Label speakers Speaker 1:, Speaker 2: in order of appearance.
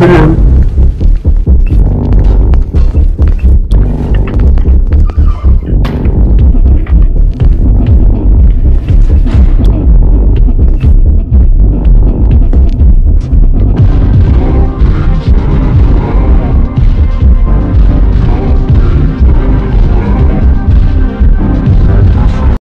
Speaker 1: كلهم